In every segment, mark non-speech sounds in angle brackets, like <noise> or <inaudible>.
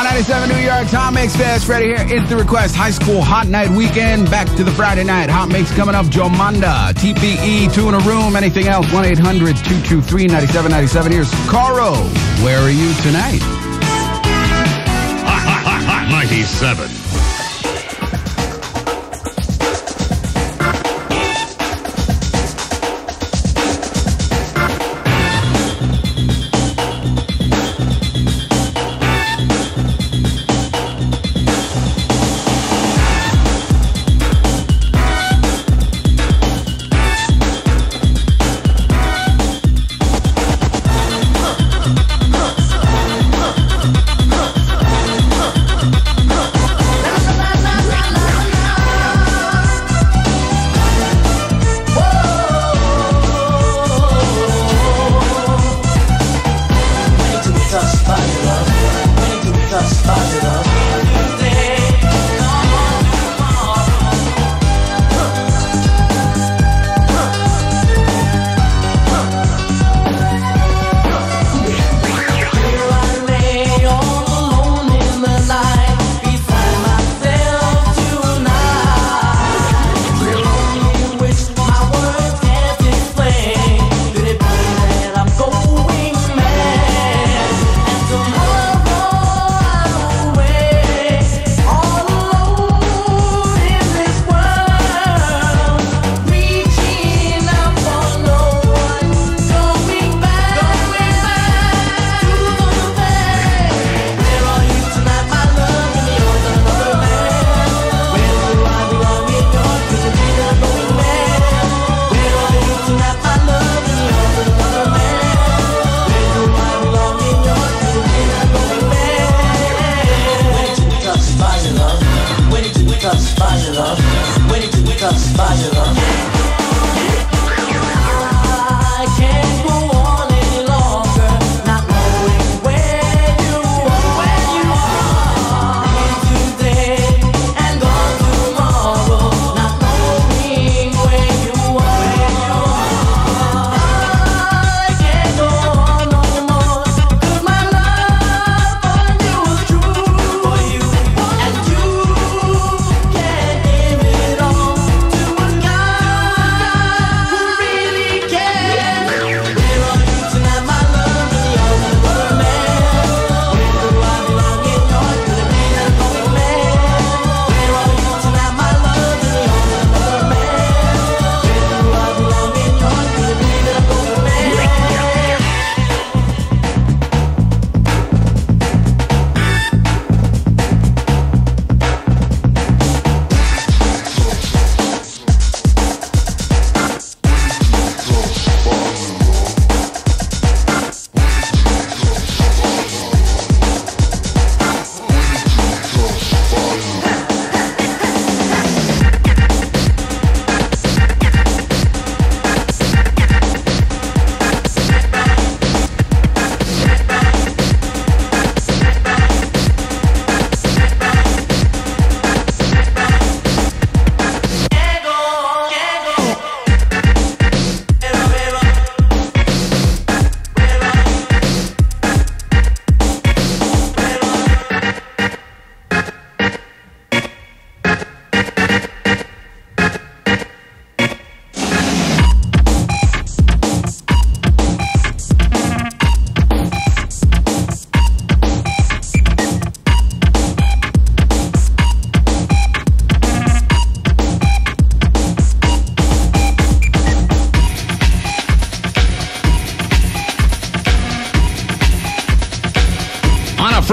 Hot 97 New York, Hot Mix Fest. Ready here. It's the request. High School Hot Night Weekend. Back to the Friday night. Hot Mix coming up. Jomanda. TPE. Two in a room. Anything else? 1 800 223 9797. Here's Caro. Where are you tonight? Hot, hot, hot, hot 97.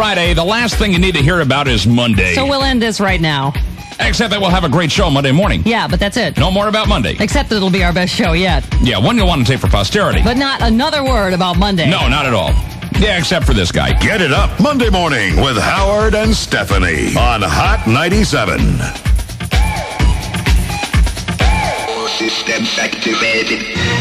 Friday, the last thing you need to hear about is Monday. So we'll end this right now. Except that we'll have a great show Monday morning. Yeah, but that's it. No more about Monday. Except that it'll be our best show yet. Yeah, one you'll want to take for posterity. But not another word about Monday. No, not at all. Yeah, except for this guy. Get it up Monday morning with Howard and Stephanie on Hot 97. All systems activated. activated.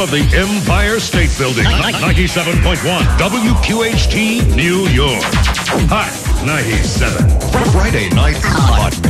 Of the Empire State Building. 97.1 WQHT, New York. Hot 97. Friday night hot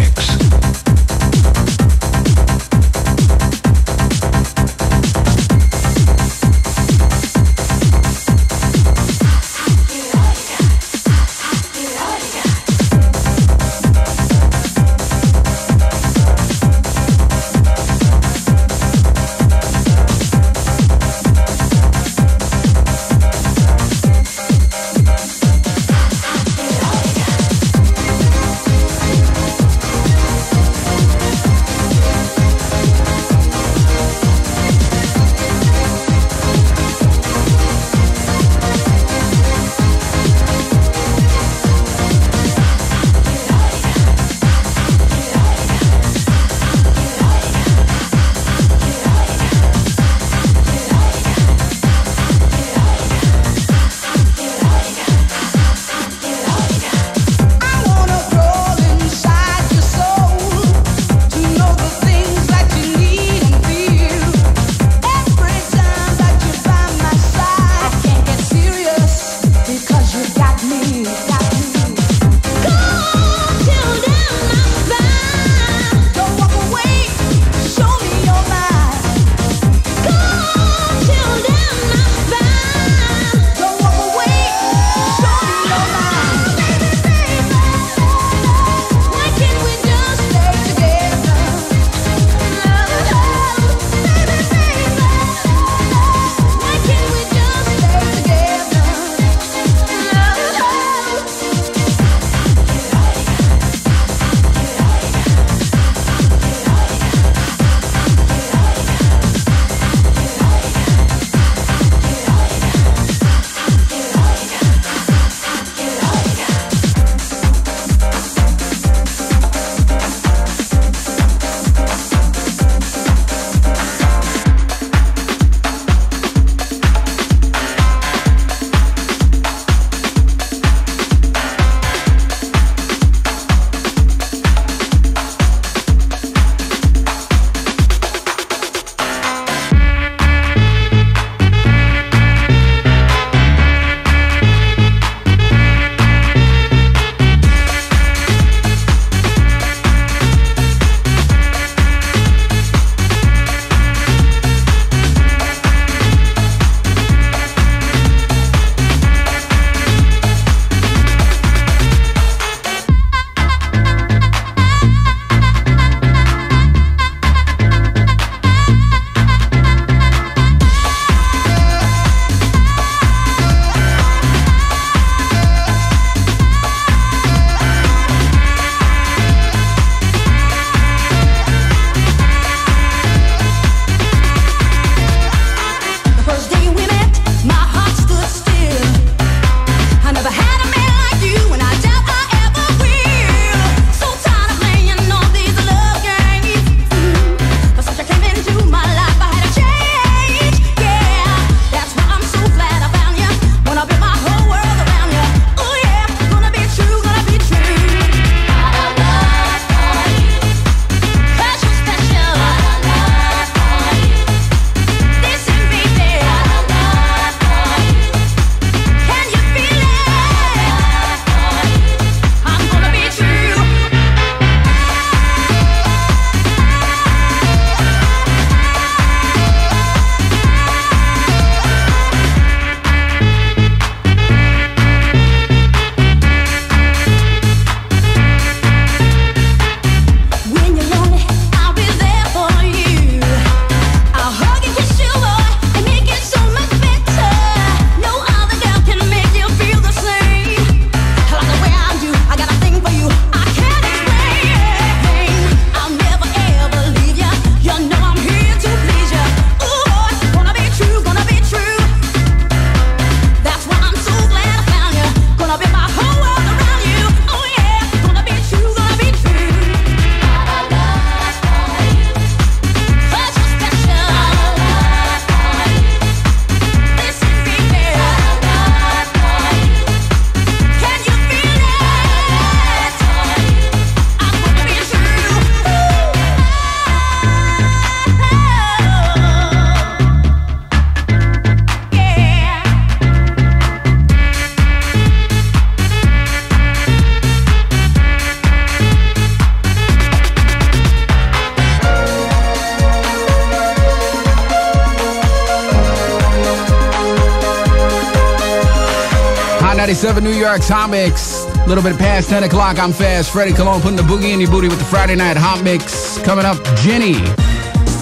of New York Topics. A little bit past 10 o'clock, I'm fast. Freddie Colon putting the boogie in your booty with the Friday Night Hot Mix. Coming up, Jenny,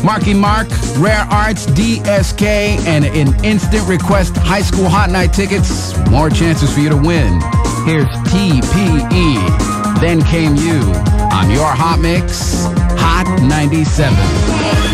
Marky Mark, Rare Arts, DSK, and an instant request high school hot night tickets. More chances for you to win. Here's TPE, then came you. On your Hot Mix, Hot 97.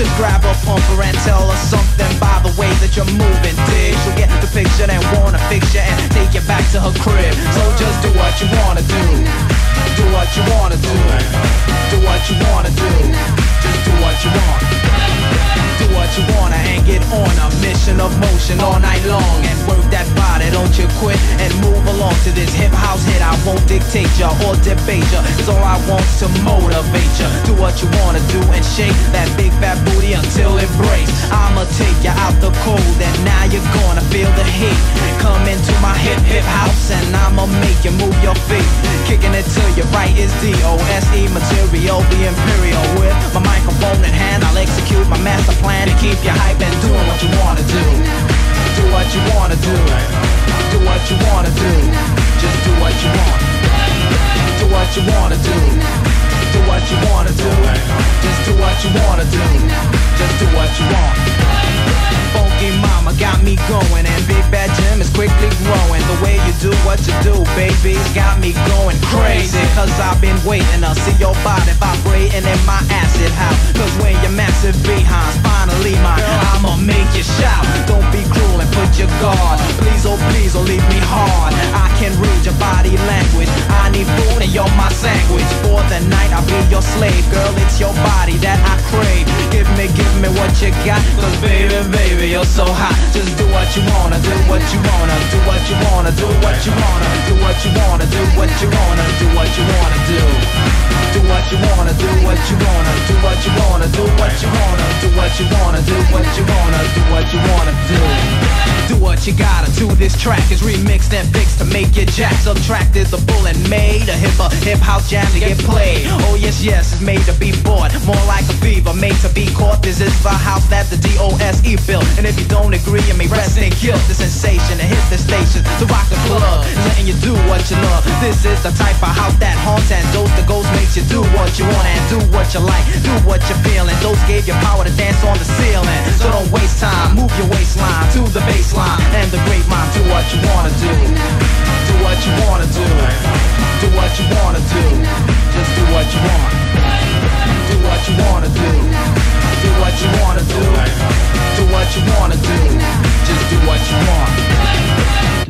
Just grab a pumper and tell her something by the way that you're moving. Dig, she'll get the picture and wanna fix you and take you back to her crib. So just do what you wanna do. Do what you wanna do. Do what you wanna do. Just do what you want. Do what you wanna and get on a mission of motion all night long and work that body. Don't you quit and move along to this hip house hit. I won't dictate ya or debate ya. Cause all I want's to motivate ya. Do what you wanna do and shake that big fat booty until it breaks. I'ma take you out the cold and now you're gonna feel the heat. Come into my hip hip house and I'ma make you move your feet. Kicking it to your right is D-O-S-E material, the imperial. With my microphone in hand, I'll execute my master plan to keep you hype and doing what you wanna do. Do what you wanna do. Do what you wanna do. Just do what you want. Do what you wanna do. Do what you wanna do. Just do what you wanna do. Just do what you want. Funky mama got me going and Big Bad Jim is quickly growing. The way you do what you do, baby's got me going crazy. Cause I've been waiting to see your body vibrating in my acid house. Cause when your massive behinds finally mine, I'ma make you shout. Don't be cruel and put your guard. Please, oh please, oh leave me hard. I can read your body language. I need food and you're my sandwich. For the night, I'll be your slave. Girl, it's your body that I crave. Give me, give me what you got. Cause baby, baby, you're so hot. Just do what you wanna, do what you wanna, do what you wanna, do what you wanna, do what you wanna, do what you wanna, do what you wanna do. Do what you wanna, do what you wanna, do what you wanna, do what you wanna, do what you wanna, do what you wanna, do what you wanna do. Do what you gotta to this track is remixed and fixed to make your jack subtracted the bull and made a hip hip house jam to get played. Oh yes, yes, it's made to be bought, more like a fever made to be caught. This is the house that the D.O.S.E. built, and if you don't agree, you may rest in guilt. The sensation to hit the station to rock the club, letting you do what you love. This is the type of house that haunts and dose the ghost makes you do what you want and do what you like, do what you're feeling. Those gave you power to dance on the ceiling, so don't waste time. Move your waistline to the baseline and the great mind. Do what you wanna do. Do what you wanna do. Do what you wanna do. Just do what you want. Do what you wanna do. Do what you wanna do. Do what you wanna do. Just do what you want.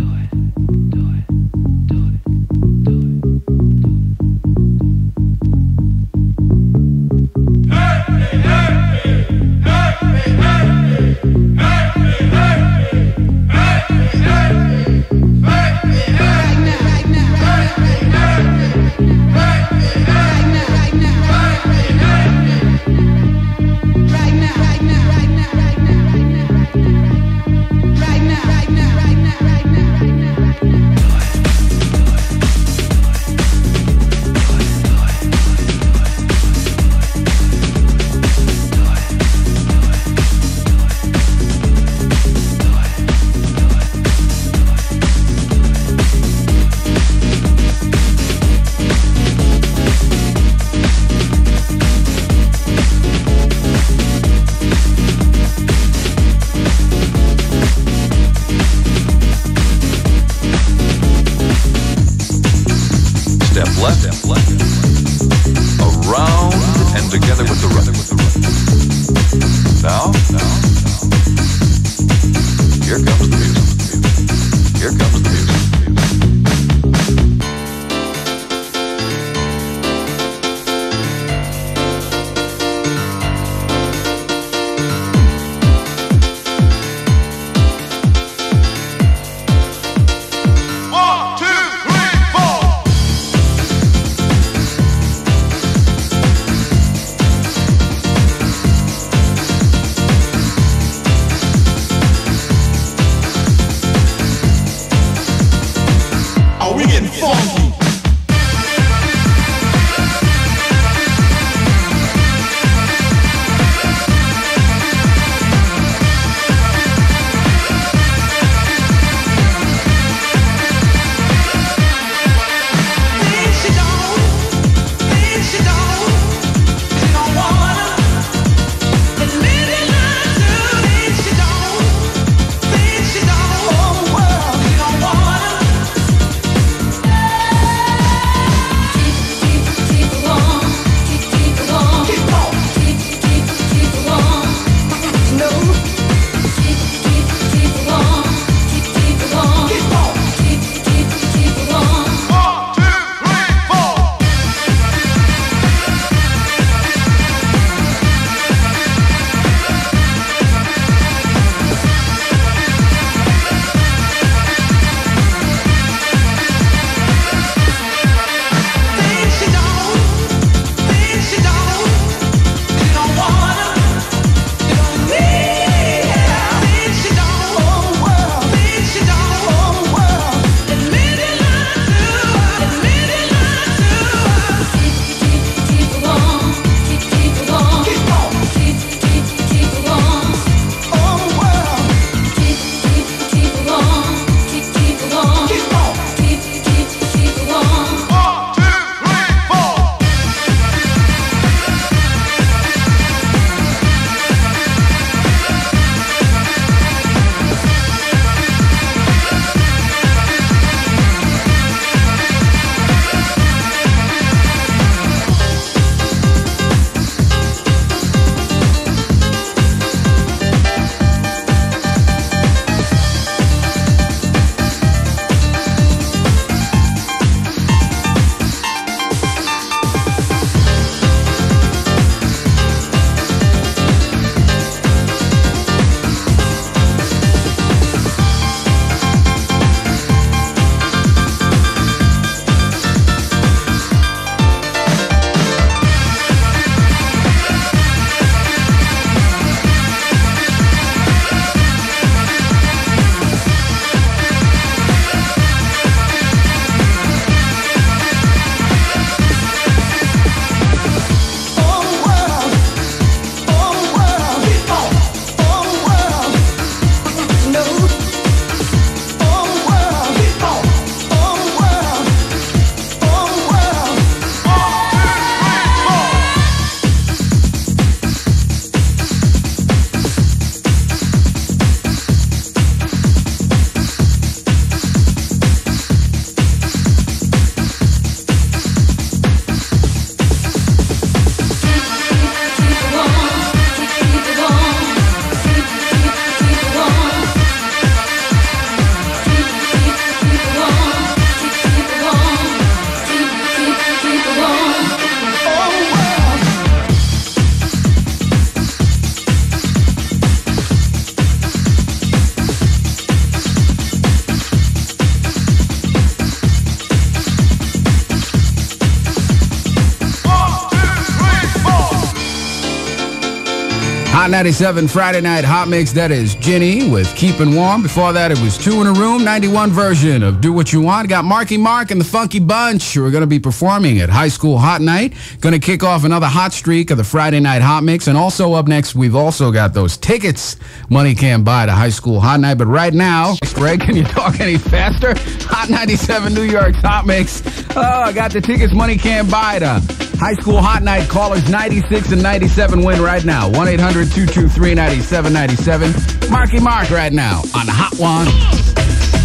Hot 97 Friday Night Hot Mix. That is Jenny with Keeping Warm. Before that, it was Two in a Room, 91 version of Do What You Want. Got Marky Mark and the Funky Bunch. We're going to be performing at High School Hot Night. Going to kick off another hot streak of the Friday Night Hot Mix. And also up next, we've also got those tickets money can't buy to High School Hot Night. But right now, <laughs> Greg, can you talk any faster? Hot 97 New York's Hot Mix. Oh, I got the tickets money can't buy to High School Hot Night. Callers 96 and 97 win right now. 1 800 223 9797. Marky Mark right now on Hot One.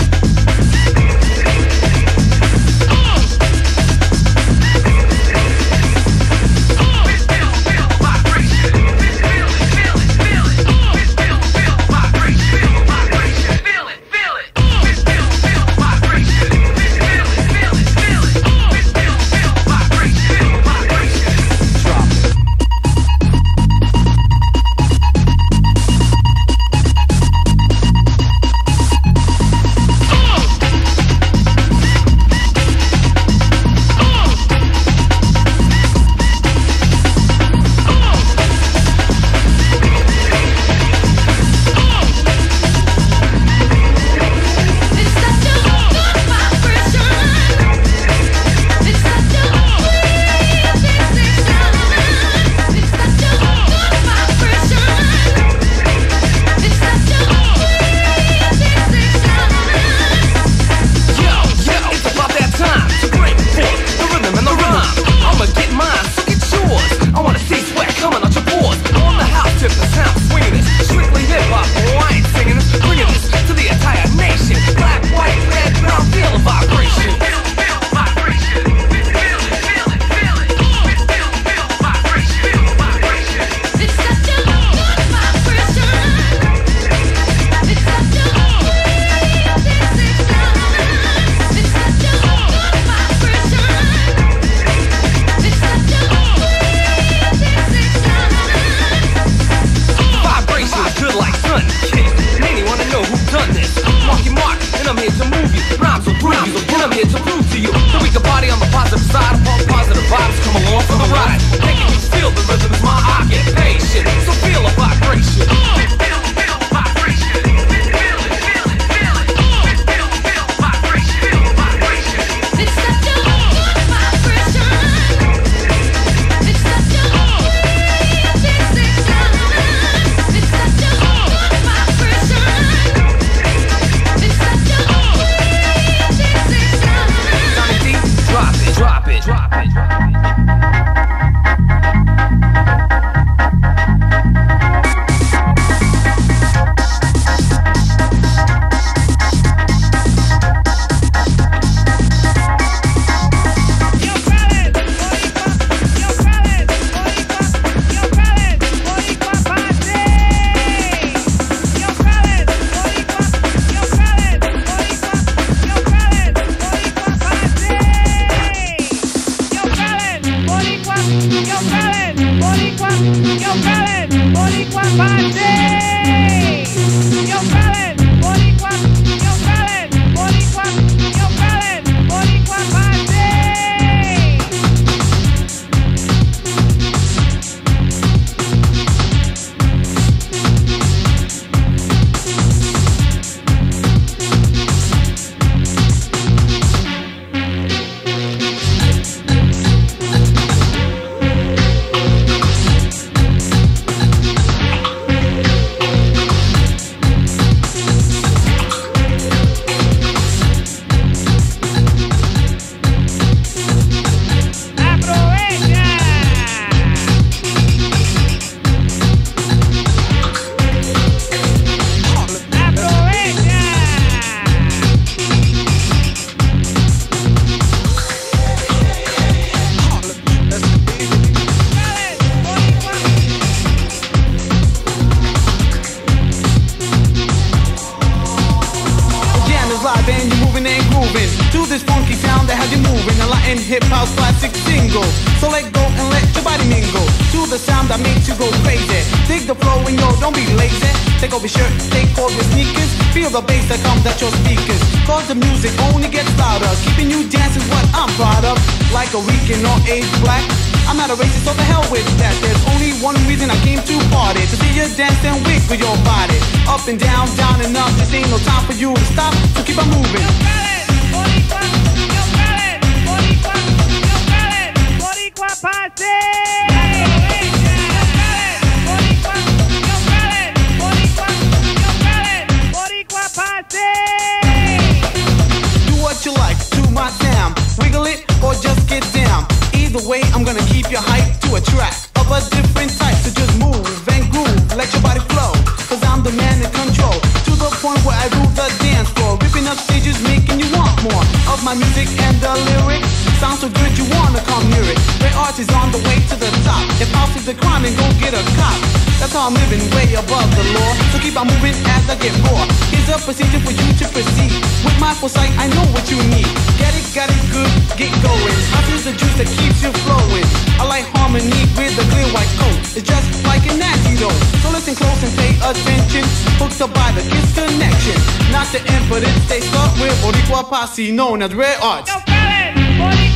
Either way, I'm gonna keep your hype to a track of a different type. So just move and groove, let your body flow. Cause I'm the man in control. To the point where I rule the dance floor. Ripping up stages, making you want more of my music and the lyrics. Sounds so good, you wanna come hear it. Ray Arts is on the way to the top. If house is the crime, then go get a cop. That's how I'm living way above the law. So keep on moving as I get more. Here's a procedure for you to proceed. With my foresight, I know what you need. Get it, got it good, get going. House is the juice that keeps you flowing. I like harmony with the clear white coat. It's just like an antidote. So listen close and pay attention. Hooked up by the kiss connection. Not the it's they start with Boricua Posse, known as Rare Arts.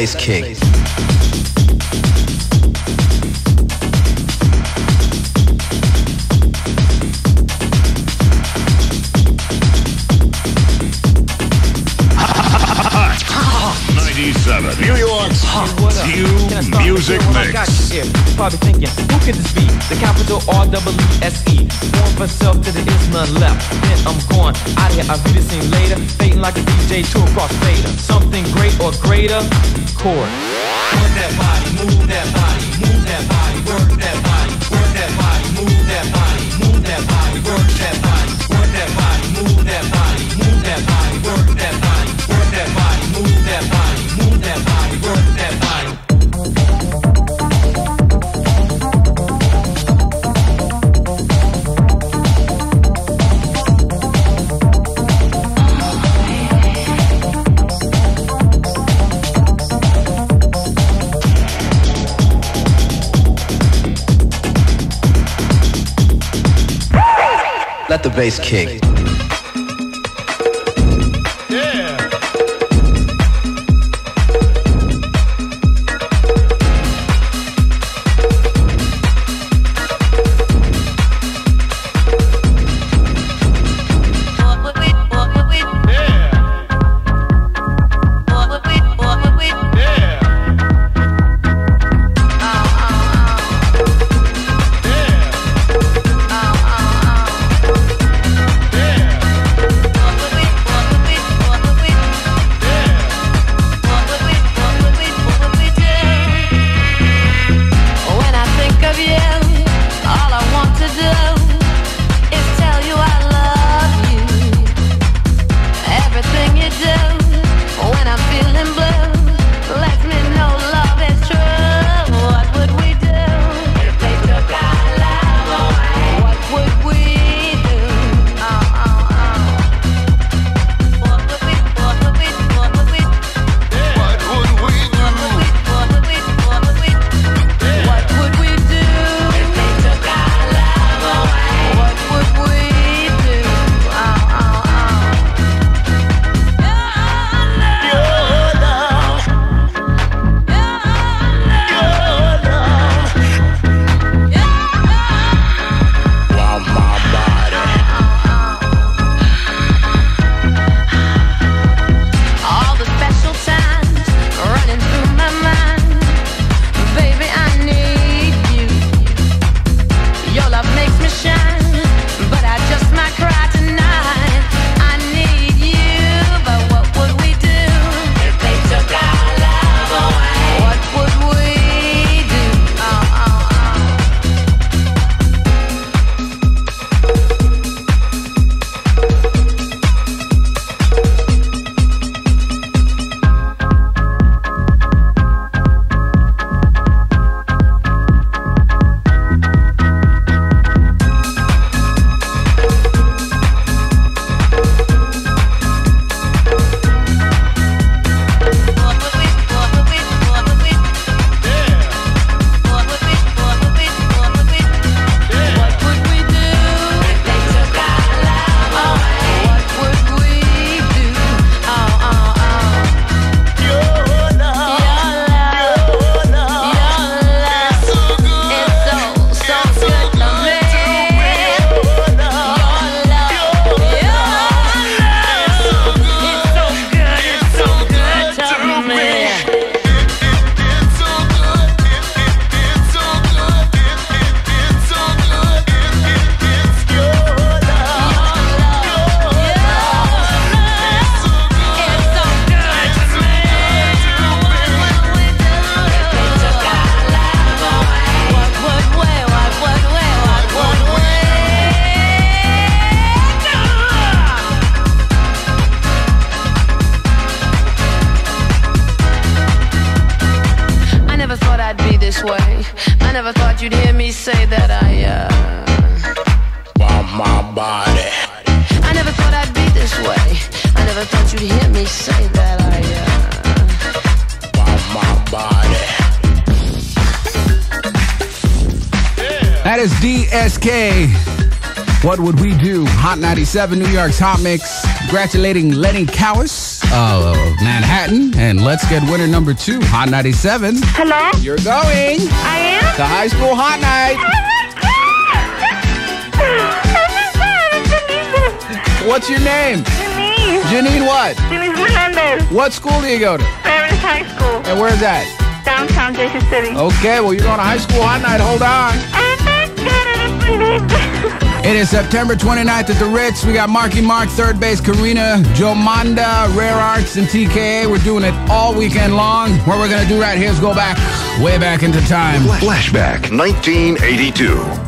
Let the the 97, New York's Hot Mix. Congratulating Lenny Cowis of Manhattan. And let's get winner number two, Hot 97. Hello? You're going I am? to High School Hot Night. Oh, oh, What's your name? Janine. Janine what? Janine Fernandez. What school do you go to? Ferris High School. And where's that? Downtown Jersey City. Okay, well, you're going to High School Hot Night. Hold on. Oh, It is September 29th at the Ritz. We got Marky Mark, 3rd Bass, Corina, Jomanda, Rare Arts, and TKA. We're doing it all weekend long. What we're going to do right here is go back, way back into time. Flashback 1982.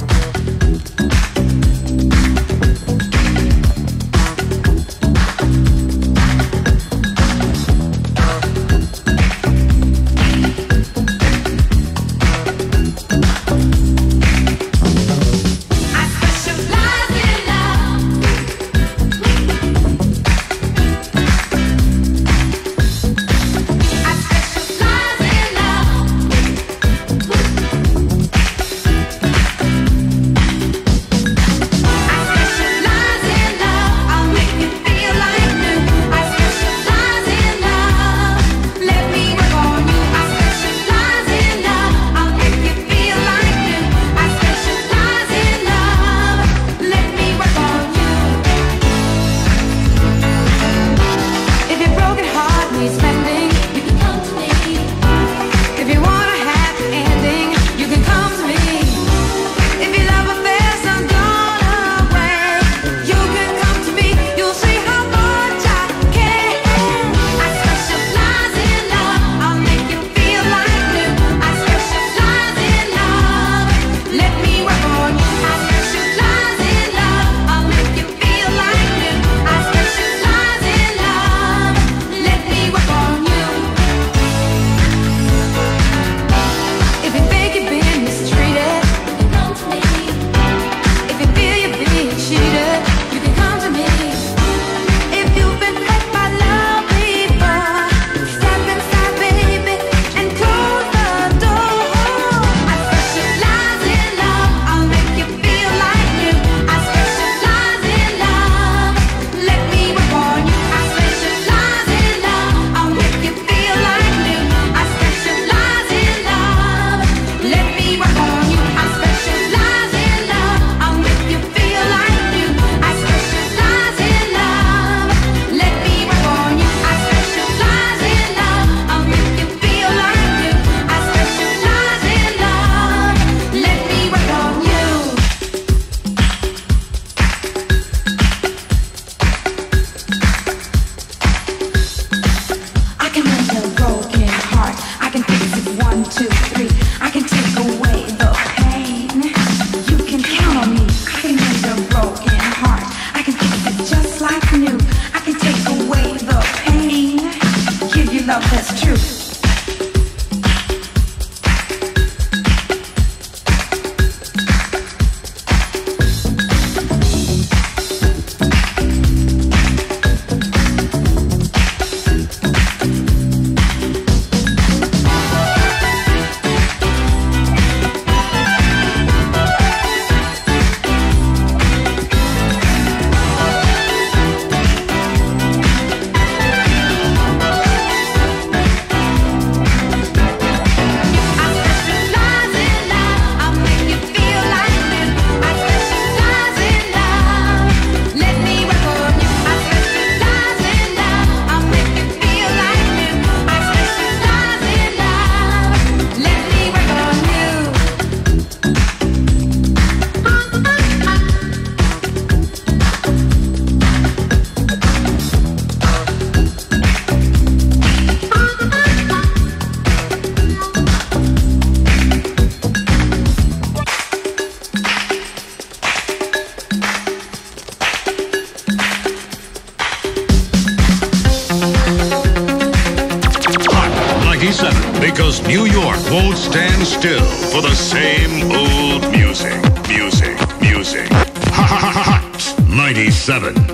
stand still for the same old music, music, music. Ha ha ha ha! 97.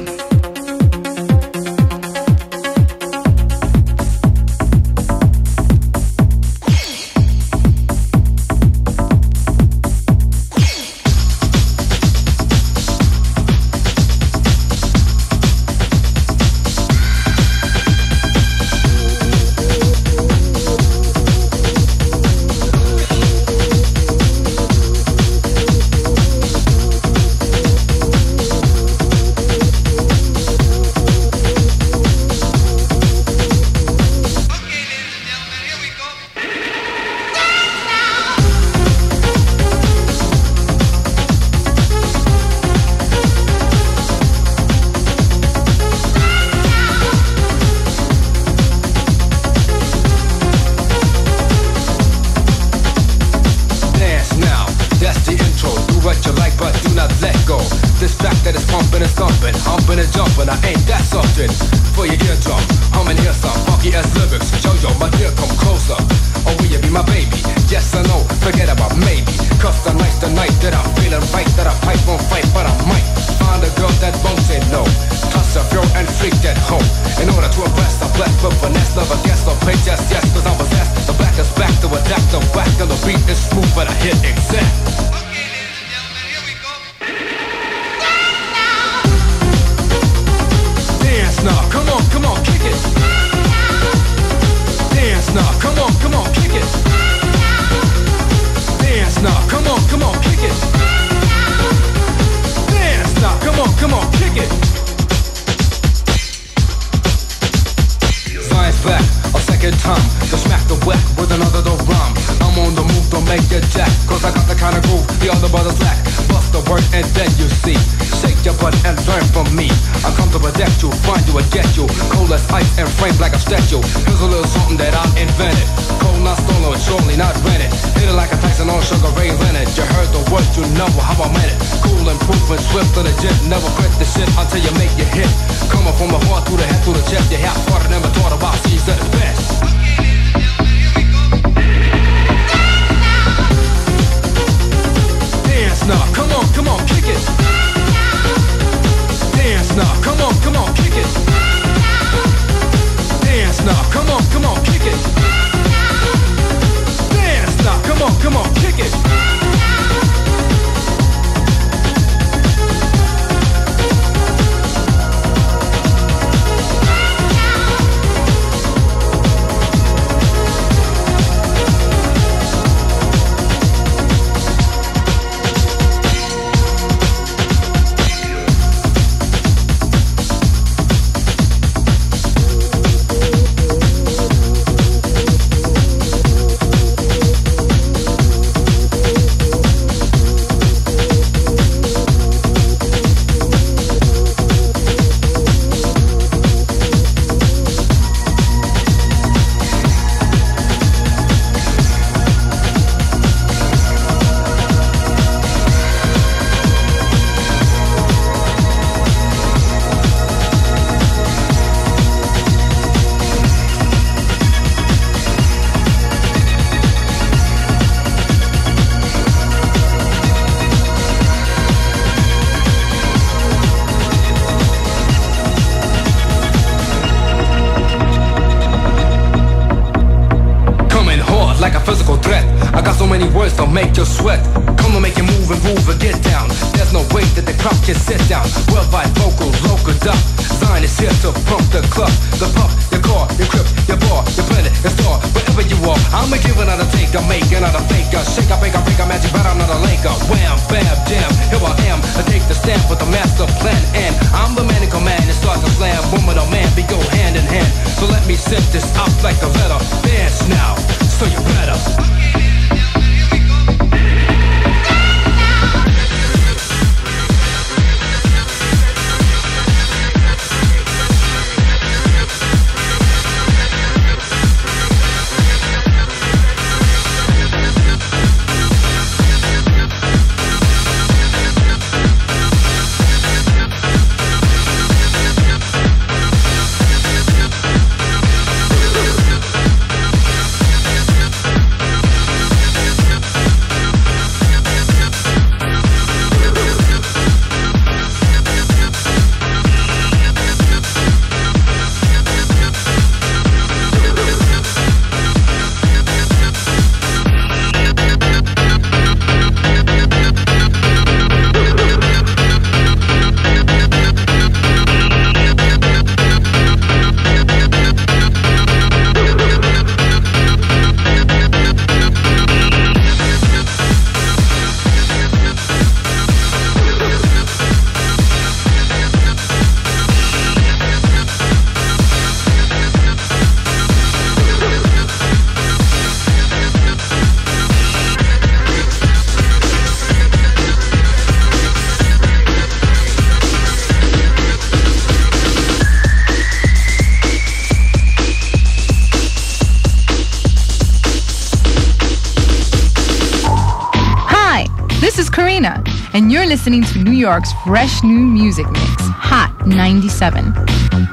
listening to New York's fresh new music mix, Hot 97.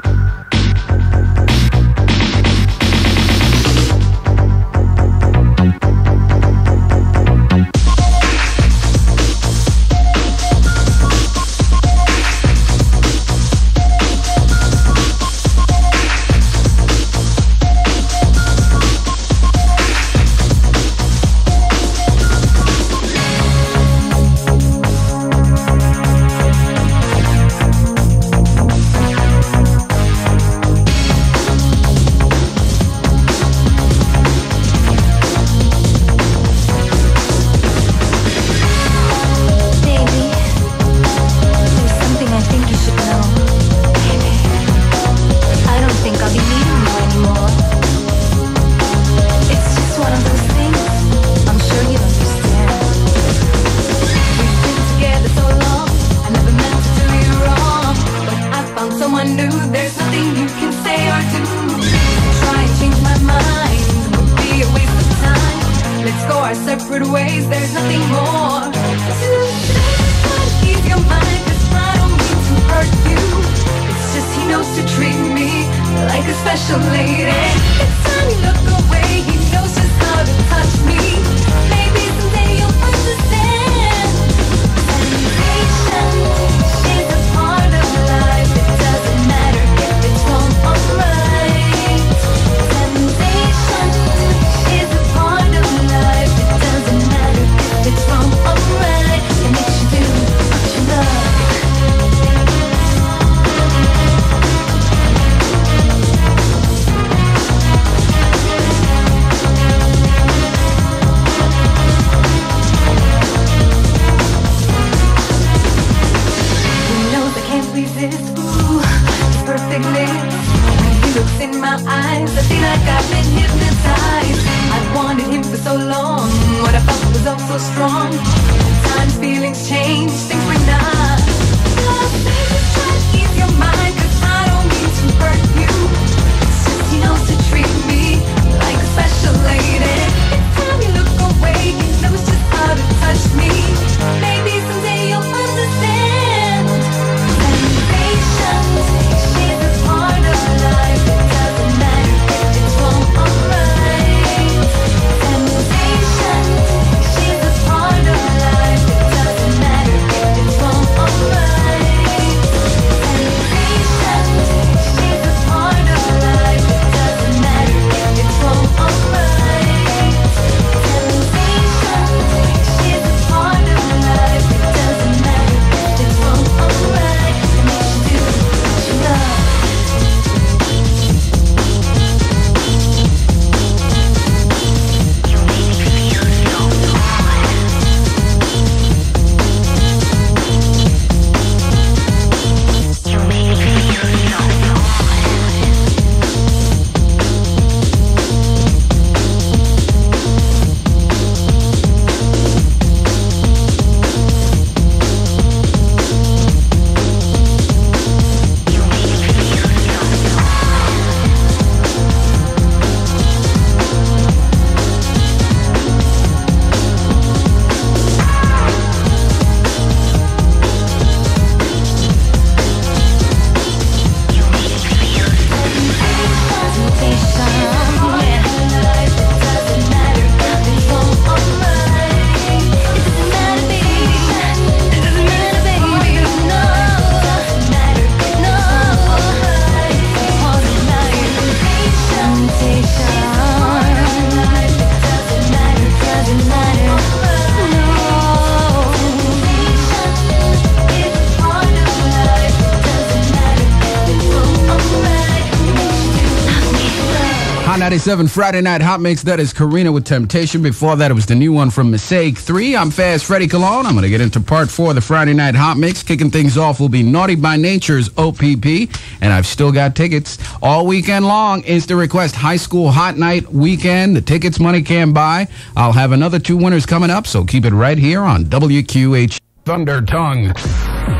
97 Friday Night Hot Mix. That is Corina with Temptation. Before that, it was the new one from Mosaic 3. I'm Fast Freddie Colon. I'm going to get into part four of the Friday Night Hot Mix. Kicking things off will be Naughty by Nature's OPP. And I've still got tickets all weekend long. Instant request High School Hot Night weekend. The tickets money can buy. I'll have another two winners coming up, so keep it right here on WQH Thunder Tongue.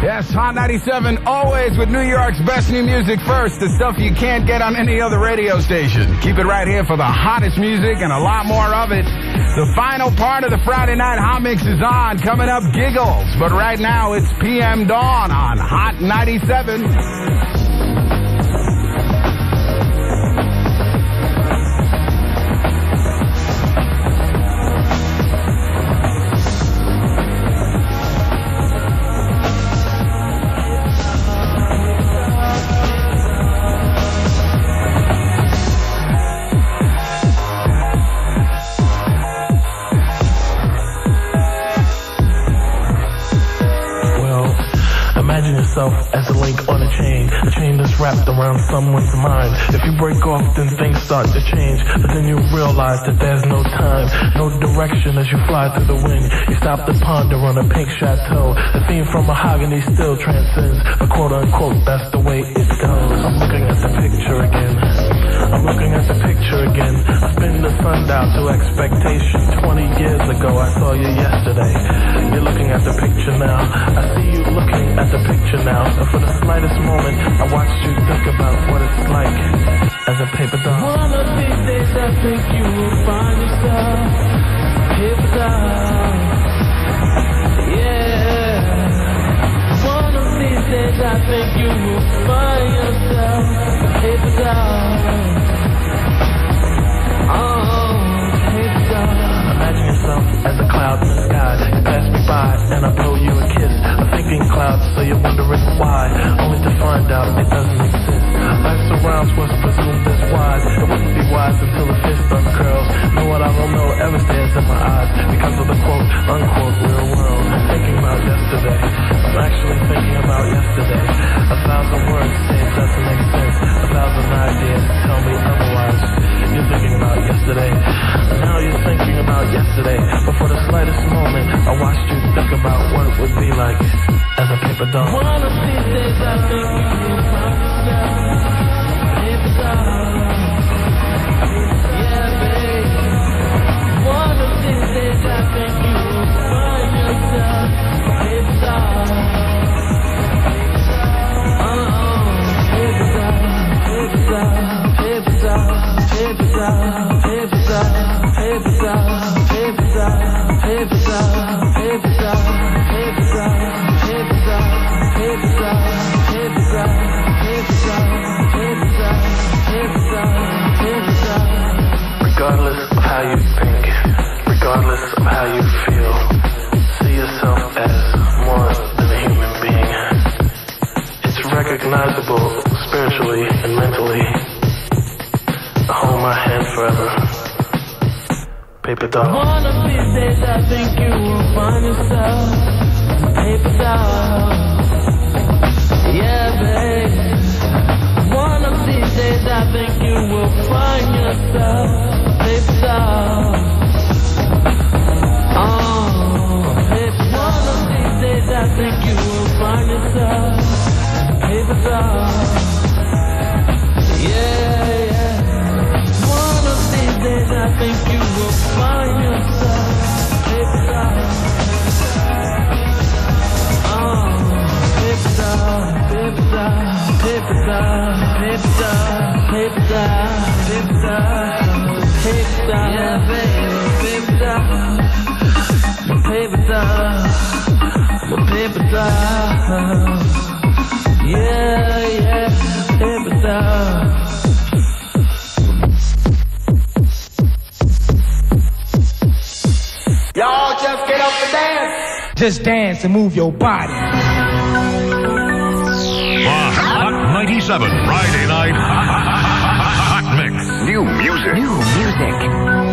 Yes, Hot 97, always with New York's best new music first, the stuff you can't get on any other radio station. Keep it right here for the hottest music and a lot more of it. The final part of the Friday Night Hot Mix is on. Coming up, Giggles. But right now, it's PM Dawn on Hot 97. As a link on a chain, a chain that's wrapped around someone's mind. If you break off, then things start to change, but then you realize that there's no time, no direction as you fly through the wind. You stop to ponder on a pink chateau. The theme from Mahogany still transcends, but quote unquote, that's the way it goes. I'm looking at the picture again. I'm looking at the picture again. I spin the sundial to expectation. 20 years ago, I saw you yesterday. You're looking at the picture now. I see you looking at the picture now. And for the slightest moment, I watched you think about what it's like as a paper doll. One of these days I think you will find yourself paper doll. Yeah. One of these days I think you will find yourself paper doll. As a cloud in the sky. You pass me by and I blow you a kiss. A thinking cloud, so you're wondering why. Only to find out it doesn't exist. Life surrounds what's presumed as wise. It wouldn't be wise until the fist uncurls. Know what I don't know ever stares in my eyes because of the quote unquote real world. I'm thinking about yesterday. I'm actually thinking about yesterday. A thousand words say it doesn't make sense. A thousand ideas tell me otherwise. You're thinking about yesterday. Now you're thinking about yesterday. But for the slightest moment, I watched you think about what it would be like as a paper doll. One of these days I think. Oh, Regardless of how you think, regardless of how you feel, see yourself as more than a human being. It's recognizable spiritually and mentally. Paper doll. I think you will find yourself paper doll. Yeah, babe. One of these days I think you will find yourself a paper doll. Oh, paper. One of these days I think you will find yourself a paper doll. Yeah, yeah. One of these days I think you yeah, yeah, paper doll. Just dance and move your body. Hot 97 Friday night <laughs> hot mix. New music. New music.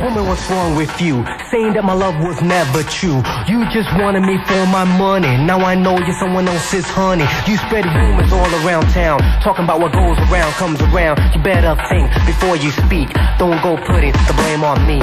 woman, what's wrong with you? Saying that my love was never true. You just wanted me for my money. Now I know you're someone else's honey. You spread rumors all around town, talking about what goes around comes around. You better think before you speak. Don't go putting the blame on me.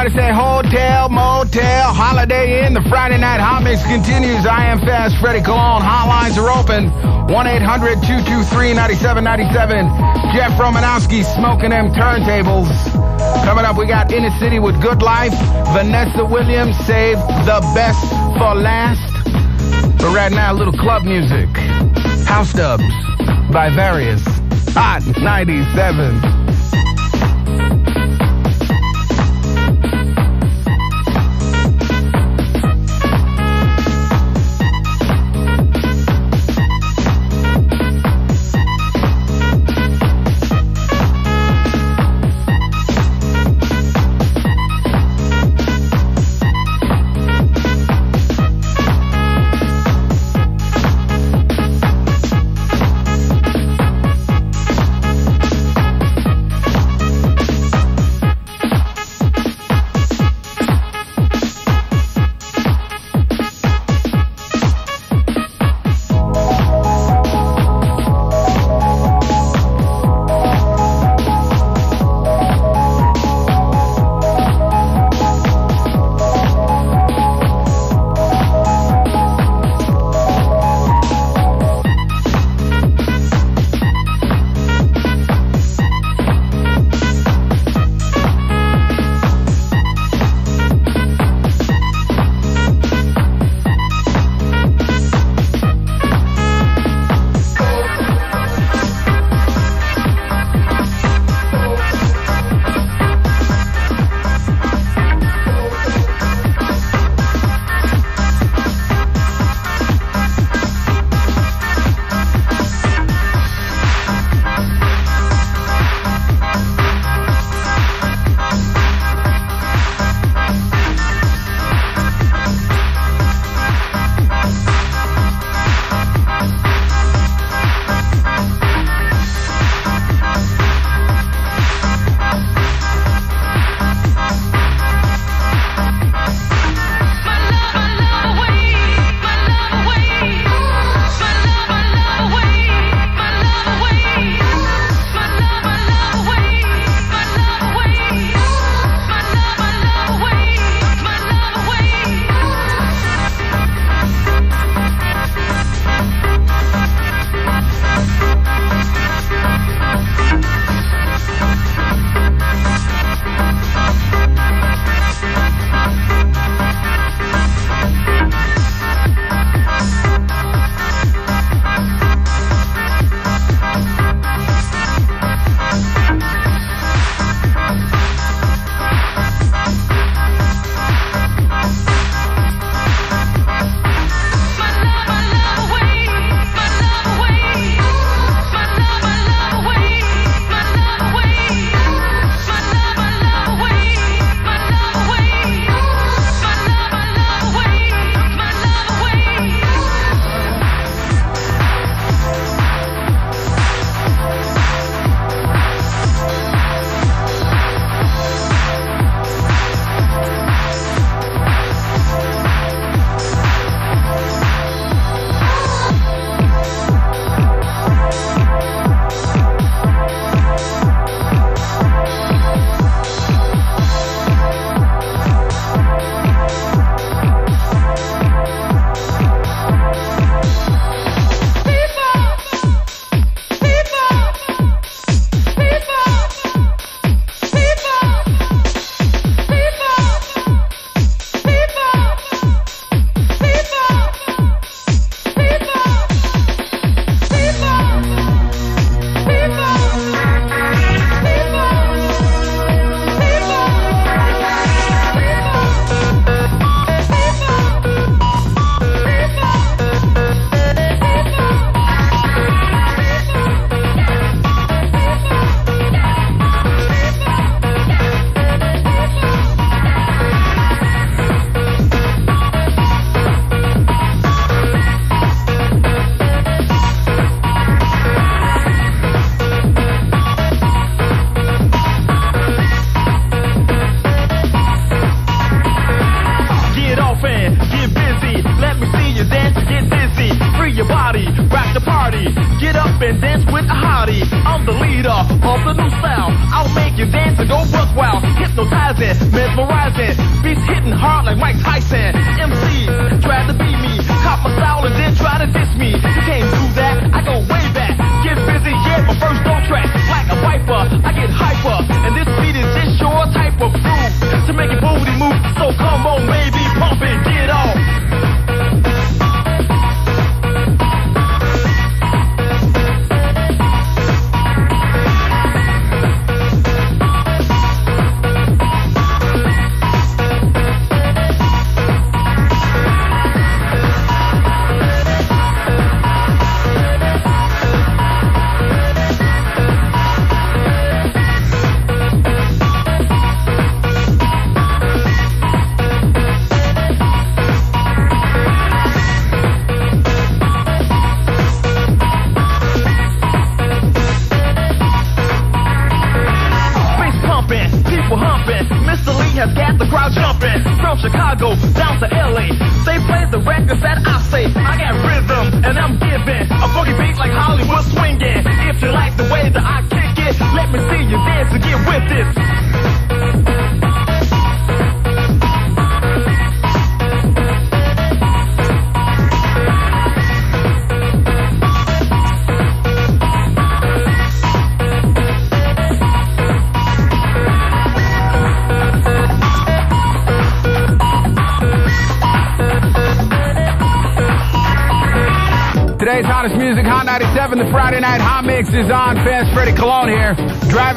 Somebody say hotel, motel, holiday inn. The Friday night hot mix continues. I am fast. Freddie Colon. Hotlines are open. 1-800-223-9797. Jeff Romanowski smoking them turntables. Coming up, we got Inner City with Good Life. Vanessa Williams save the best for last. But right now, a little club music. House Dubs by Various. Hot 97.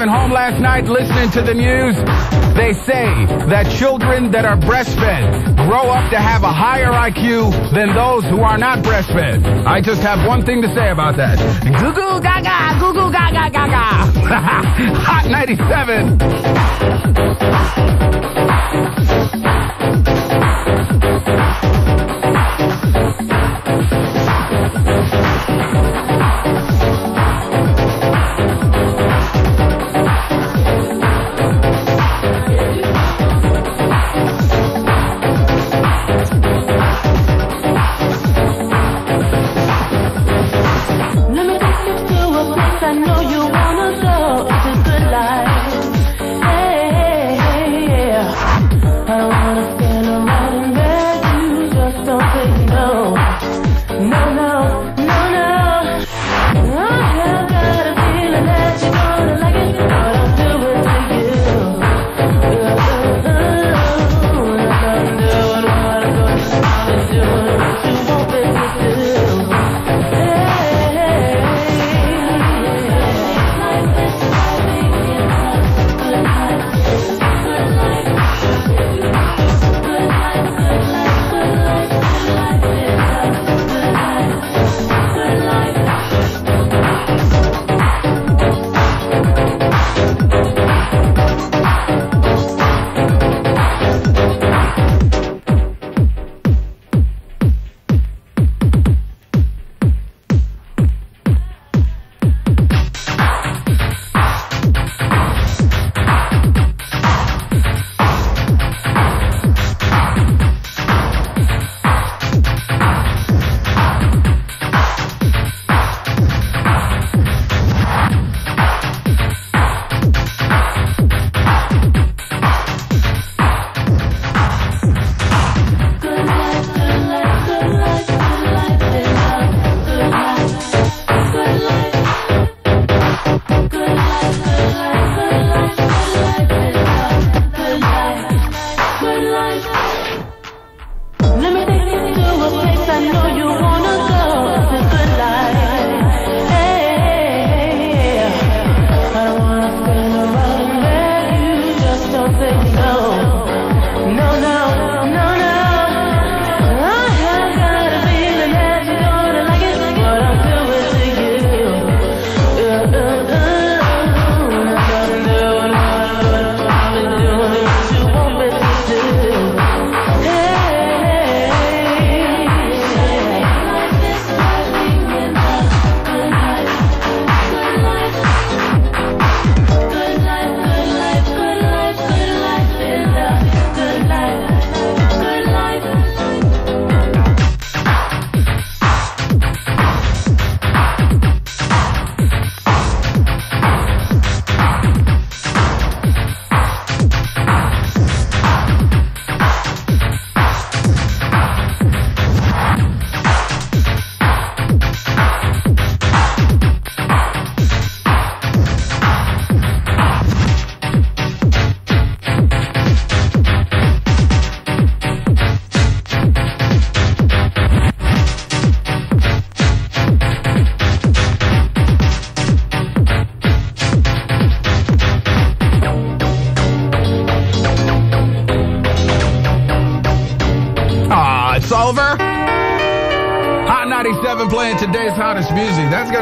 driving home last night listening to the news, they say that children that are breastfed grow up to have a higher IQ than those who are not breastfed. I just have one thing to say about that. Goo goo gaga, goo goo gaga gaga. <laughs> Hot 97.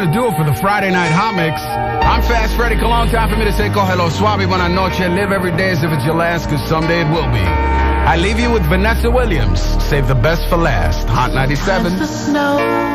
Going to do it for the Friday Night Hot Mix. I'm Fast Freddie Colon. Time for me to say hello, suave, buena noche. Live every day as if it's your last, because someday it will be. I leave you with Vanessa Williams. Save the best for last. Hot 97. the snow